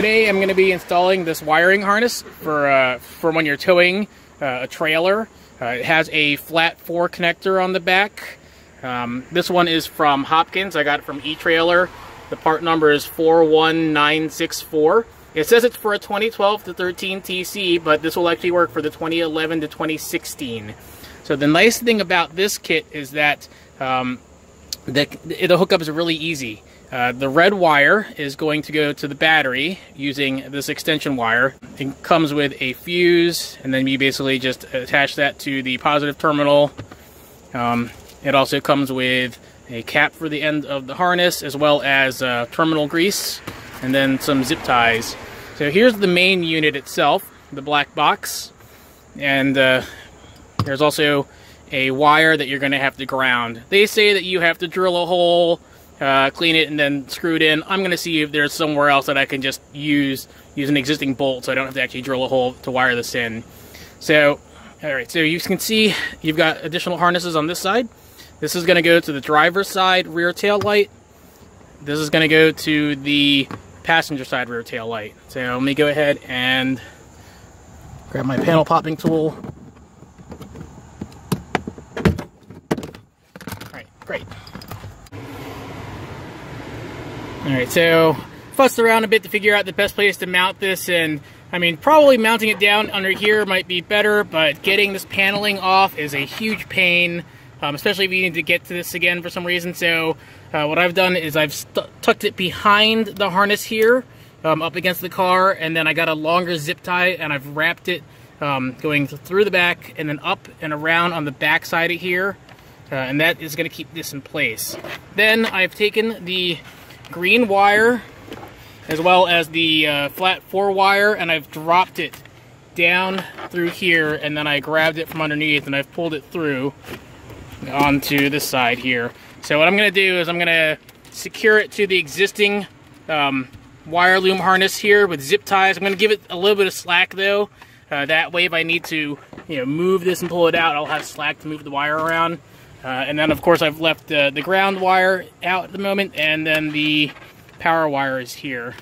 Today I'm going to be installing this wiring harness for, uh, for when you're towing uh, a trailer. Uh, it has a flat 4 connector on the back. Um, this one is from Hopkins. I got it from eTrailer. The part number is 41964. It says it's for a 2012 to 13 TC, but this will actually work for the 2011 to 2016. So the nice thing about this kit is that um, the, the hookup is really easy. Uh, the red wire is going to go to the battery using this extension wire. It comes with a fuse, and then you basically just attach that to the positive terminal. Um, it also comes with a cap for the end of the harness, as well as uh, terminal grease, and then some zip ties. So here's the main unit itself, the black box, and uh, there's also a wire that you're going to have to ground. They say that you have to drill a hole, uh, clean it, and then screw it in. I'm going to see if there's somewhere else that I can just use use an existing bolt so I don't have to actually drill a hole to wire this in. So, alright, so you can see you've got additional harnesses on this side. This is going to go to the driver's side rear tail light. This is going to go to the passenger side rear tail light. So let me go ahead and grab my panel popping tool Great. Alright, so fussed around a bit to figure out the best place to mount this and I mean probably mounting it down under here might be better but getting this paneling off is a huge pain um, especially if you need to get to this again for some reason so uh, what I've done is I've tucked it behind the harness here um, up against the car and then I got a longer zip tie and I've wrapped it um, going through the back and then up and around on the back side of here uh, and that is going to keep this in place. Then I've taken the green wire as well as the uh, flat 4 wire and I've dropped it down through here and then I grabbed it from underneath and I've pulled it through onto this side here. So what I'm going to do is I'm going to secure it to the existing um, wire loom harness here with zip ties. I'm going to give it a little bit of slack though. Uh, that way if I need to you know, move this and pull it out, I'll have slack to move the wire around. Uh, and then, of course, I've left uh, the ground wire out at the moment, and then the power wire is here.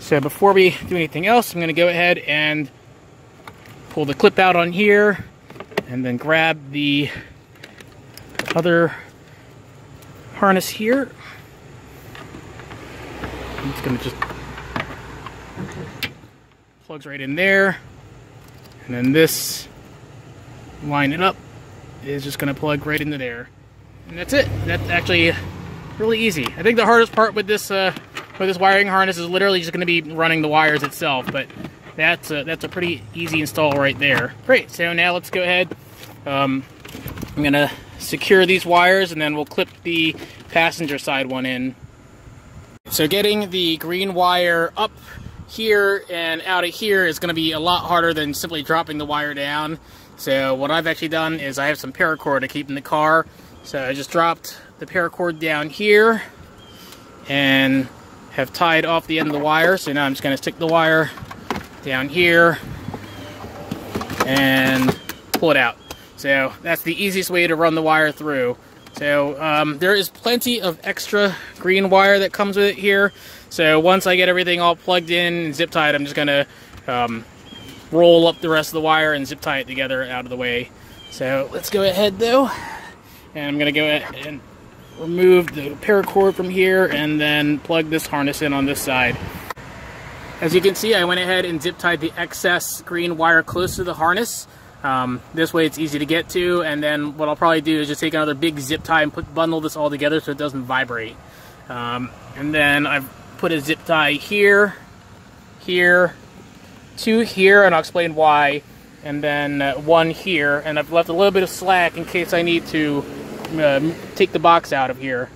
So before we do anything else, I'm going to go ahead and pull the clip out on here, and then grab the other harness here. I'm just going to just plugs right in there, and then this line it up is just going to plug right into there. And that's it. That's actually really easy. I think the hardest part with this uh, with this wiring harness is literally just going to be running the wires itself, but that's a, that's a pretty easy install right there. Great, so now let's go ahead. Um, I'm going to secure these wires and then we'll clip the passenger side one in. So getting the green wire up here and out of here is going to be a lot harder than simply dropping the wire down. So what I've actually done is I have some paracord to keep in the car. So I just dropped the paracord down here and have tied off the end of the wire. So now I'm just going to stick the wire down here and pull it out. So that's the easiest way to run the wire through. So um, there is plenty of extra green wire that comes with it here. So once I get everything all plugged in and zip tied, I'm just going to um, roll up the rest of the wire and zip tie it together out of the way. So let's go ahead though, and I'm to go ahead and remove the paracord from here and then plug this harness in on this side. As you can see, I went ahead and zip tied the excess green wire close to the harness. Um, this way it's easy to get to, and then what I'll probably do is just take another big zip tie and put bundle this all together so it doesn't vibrate. Um, and then I've put a zip tie here, here, two here, and I'll explain why, and then uh, one here, and I've left a little bit of slack in case I need to uh, take the box out of here.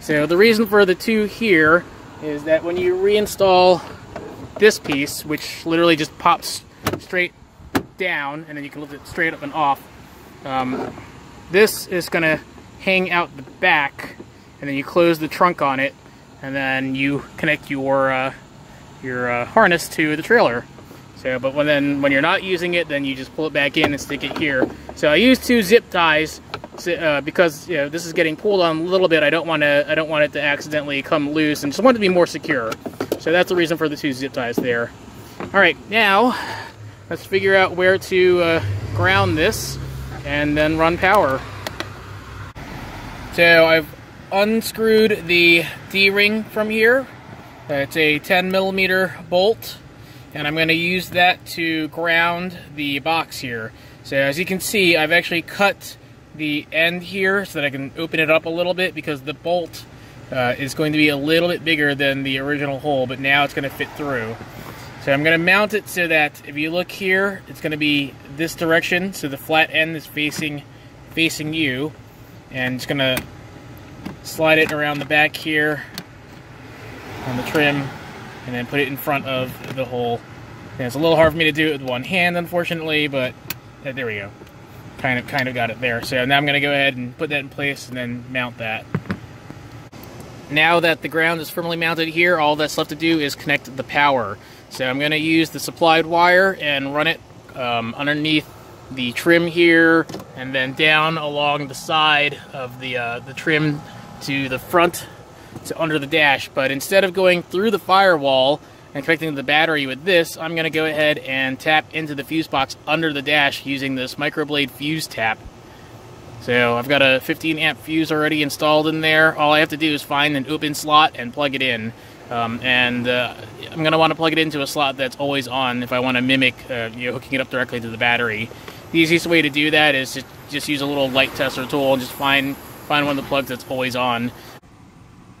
So the reason for the two here is that when you reinstall this piece, which literally just pops straight down, and then you can lift it straight up and off, um, this is going to hang out the back, and then you close the trunk on it, and then you connect your uh, your uh, harness to the trailer. So, but when then when you're not using it, then you just pull it back in and stick it here. So I use two zip ties uh, because you know, this is getting pulled on a little bit. I don't want to I don't want it to accidentally come loose, and just want it to be more secure. So that's the reason for the two zip ties there. All right, now let's figure out where to uh, ground this and then run power. So I've unscrewed the D-ring from here. It's a 10 millimeter bolt and I'm going to use that to ground the box here. So as you can see, I've actually cut the end here so that I can open it up a little bit because the bolt uh, is going to be a little bit bigger than the original hole, but now it's going to fit through. So I'm going to mount it so that if you look here, it's going to be this direction, so the flat end is facing facing you, and it's going to slide it around the back here on the trim, and then put it in front of the hole. And it's a little hard for me to do it with one hand, unfortunately, but uh, there we go. Kind of, kind of got it there. So now I'm going to go ahead and put that in place and then mount that. Now that the ground is firmly mounted here, all that's left to do is connect the power. So I'm going to use the supplied wire and run it um, underneath the trim here and then down along the side of the, uh, the trim to the front to under the dash. But instead of going through the firewall and connecting the battery with this, I'm going to go ahead and tap into the fuse box under the dash using this microblade fuse tap. So I've got a 15 amp fuse already installed in there. All I have to do is find an open slot and plug it in. Um, and uh, I'm going to want to plug it into a slot that's always on if I want to mimic uh, you know, hooking it up directly to the battery. The easiest way to do that is to just use a little light tester tool and just find, find one of the plugs that's always on.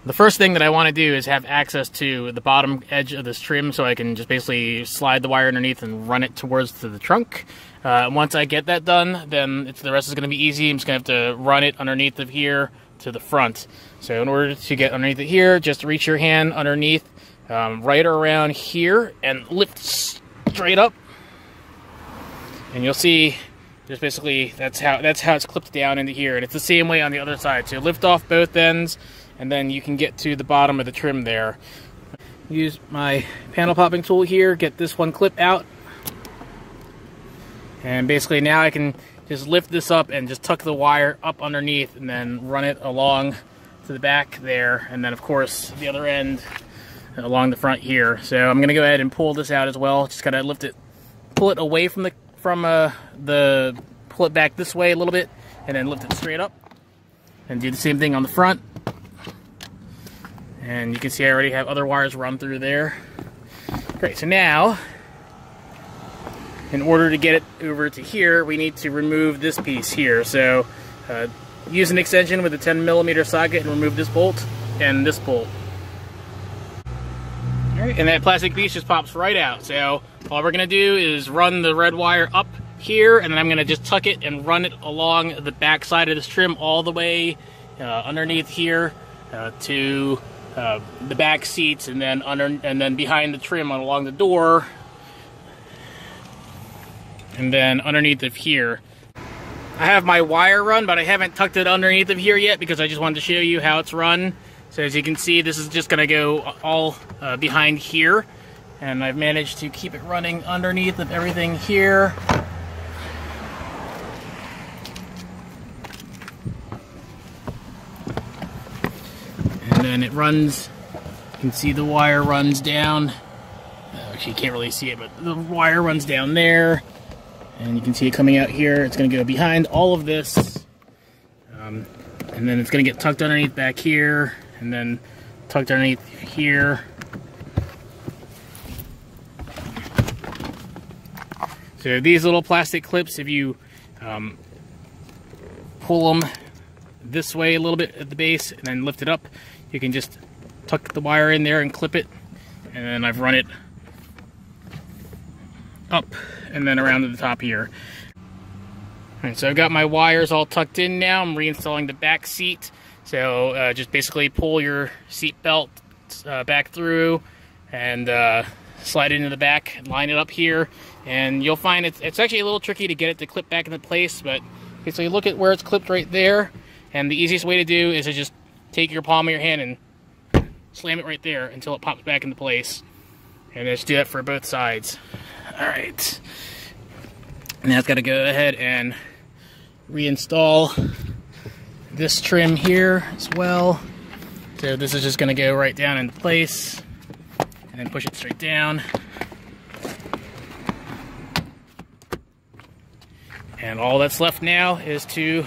The first thing that I want to do is have access to the bottom edge of this trim so I can just basically slide the wire underneath and run it towards to the trunk. Uh, once I get that done, then the rest is going to be easy. I'm just going to have to run it underneath of here to the front. So in order to get underneath it here, just reach your hand underneath um, right around here and lift straight up. And you'll see just basically that's how that's how it's clipped down into here. And it's the same way on the other side. So lift off both ends and then you can get to the bottom of the trim there. Use my panel popping tool here, get this one clip out and basically now I can just lift this up and just tuck the wire up underneath and then run it along to the back there. And then of course the other end along the front here. So I'm gonna go ahead and pull this out as well. Just gotta lift it, pull it away from the, from uh, the, pull it back this way a little bit and then lift it straight up. And do the same thing on the front. And you can see I already have other wires run through there. Great, so now in order to get it over to here, we need to remove this piece here. So uh, use an extension with a 10 millimeter socket and remove this bolt and this bolt. All right, and that plastic piece just pops right out. So all we're gonna do is run the red wire up here, and then I'm gonna just tuck it and run it along the back side of this trim all the way uh, underneath here uh, to uh, the back seats, and then under and then behind the trim along the door and then underneath of here. I have my wire run, but I haven't tucked it underneath of here yet because I just wanted to show you how it's run. So as you can see, this is just going to go all uh, behind here. And I've managed to keep it running underneath of everything here. Then it runs, you can see the wire runs down. Actually, you can't really see it, but the wire runs down there. And you can see it coming out here. It's going to go behind all of this. Um, and then it's going to get tucked underneath back here. And then tucked underneath here. So these little plastic clips, if you um, pull them this way a little bit at the base and then lift it up, you can just tuck the wire in there and clip it. And then I've run it up and then around to the top here. Alright, so I've got my wires all tucked in now. I'm reinstalling the back seat. So uh, just basically pull your seat belt uh, back through and uh, slide it into the back, line it up here, and you'll find it's, it's actually a little tricky to get it to clip back into place, but okay, so you look at where it's clipped right there, and the easiest way to do is to just take your palm of your hand and slam it right there until it pops back into place. And just do that for both sides. All right. Now it's got to go ahead and reinstall this trim here as well. So this is just going to go right down in place. and then push it straight down. And all that's left now is to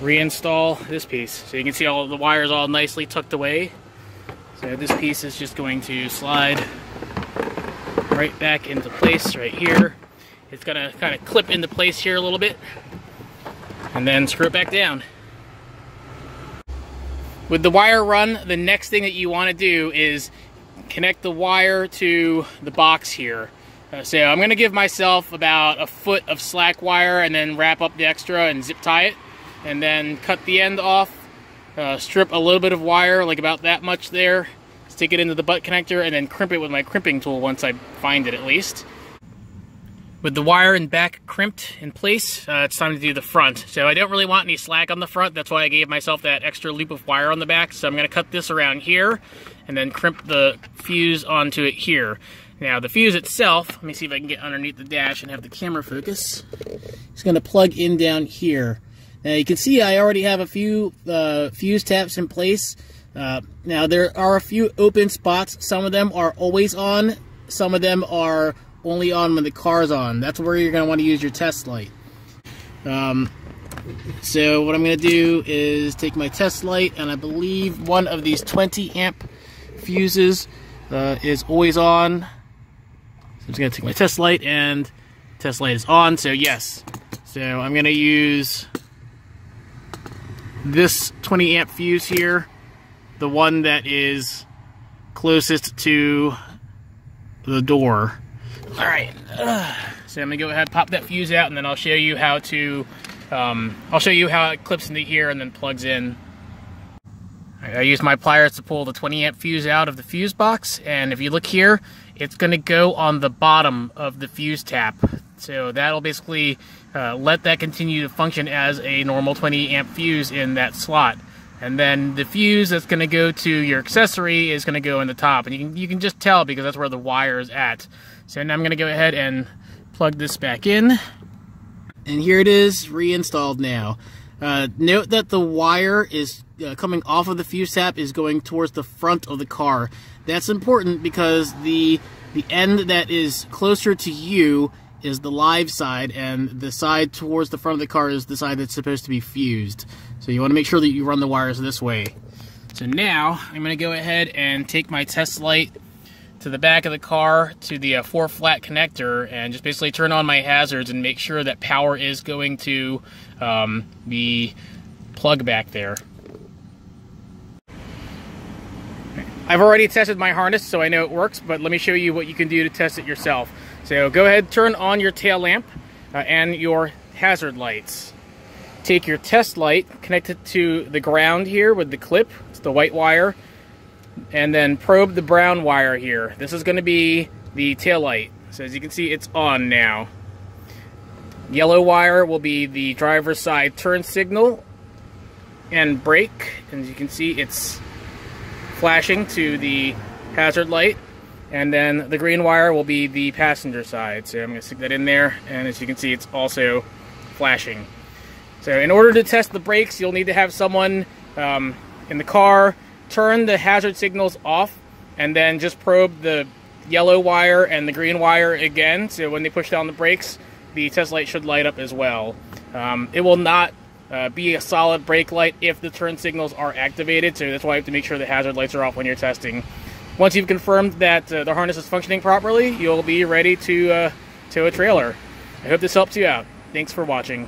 reinstall this piece. So you can see all the wires all nicely tucked away. So this piece is just going to slide right back into place right here. It's gonna kind of clip into place here a little bit and then screw it back down. With the wire run, the next thing that you want to do is connect the wire to the box here. Uh, so I'm going to give myself about a foot of slack wire and then wrap up the extra and zip tie it. And then cut the end off, uh, strip a little bit of wire, like about that much there, stick it into the butt connector, and then crimp it with my crimping tool once I find it at least. With the wire and back crimped in place, uh, it's time to do the front. So I don't really want any slack on the front. That's why I gave myself that extra loop of wire on the back. So I'm going to cut this around here and then crimp the fuse onto it here. Now the fuse itself, let me see if I can get underneath the dash and have the camera focus. It's going to plug in down here. Now you can see I already have a few uh, fuse taps in place. Uh, now there are a few open spots. Some of them are always on. Some of them are only on when the car's on. That's where you're going to want to use your test light. Um, so what I'm going to do is take my test light and I believe one of these 20 amp fuses uh, is always on. So I'm just going to take my test light and test light is on. So yes. So I'm going to use this 20 amp fuse here. The one that is closest to the door. All right, so I'm gonna go ahead pop that fuse out and then I'll show you how to, um, I'll show you how it clips into here and then plugs in. I use my pliers to pull the 20 amp fuse out of the fuse box and if you look here, it's gonna go on the bottom of the fuse tap. So that'll basically uh, let that continue to function as a normal 20 amp fuse in that slot. And then the fuse that's going to go to your accessory is going to go in the top. And you can, you can just tell because that's where the wire is at. So now I'm going to go ahead and plug this back in. And here it is reinstalled now. Uh, note that the wire is uh, coming off of the fuse tap is going towards the front of the car. That's important because the the end that is closer to you is the live side and the side towards the front of the car is the side that's supposed to be fused. So you want to make sure that you run the wires this way. So now I'm going to go ahead and take my test light to the back of the car to the uh, four flat connector and just basically turn on my hazards and make sure that power is going to um, the plug back there. I've already tested my harness so I know it works, but let me show you what you can do to test it yourself. So go ahead, turn on your tail lamp uh, and your hazard lights. Take your test light, connect it to the ground here with the clip, it's the white wire, and then probe the brown wire here. This is going to be the tail light. So as you can see, it's on now. Yellow wire will be the driver's side turn signal and brake. And as you can see, it's flashing to the hazard light. And then the green wire will be the passenger side. So I'm going to stick that in there. And as you can see, it's also flashing. So in order to test the brakes, you'll need to have someone um, in the car turn the hazard signals off and then just probe the yellow wire and the green wire again. So when they push down the brakes, the test light should light up as well. Um, it will not uh, be a solid brake light if the turn signals are activated, so that's why you have to make sure the hazard lights are off when you're testing. Once you've confirmed that uh, the harness is functioning properly, you'll be ready to uh, tow a trailer. I hope this helps you out. Thanks for watching.